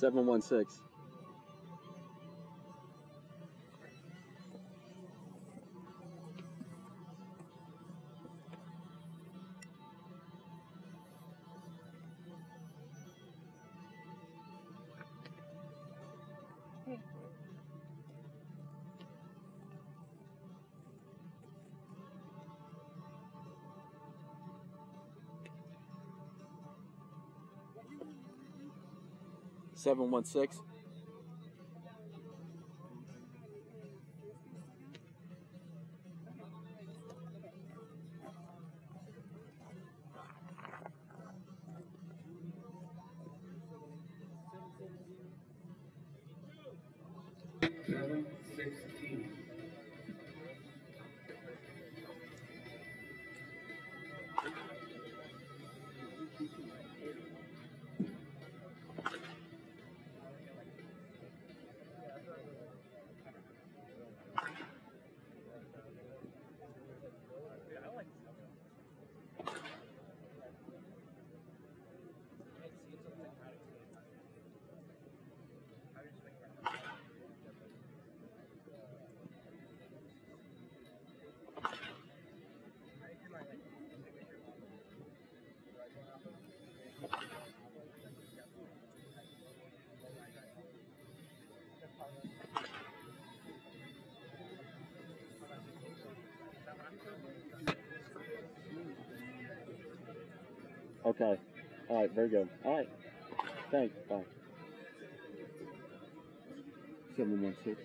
716. Seven one six. Okay. All right. Very good. All right. Thanks. Bye. Seven one six.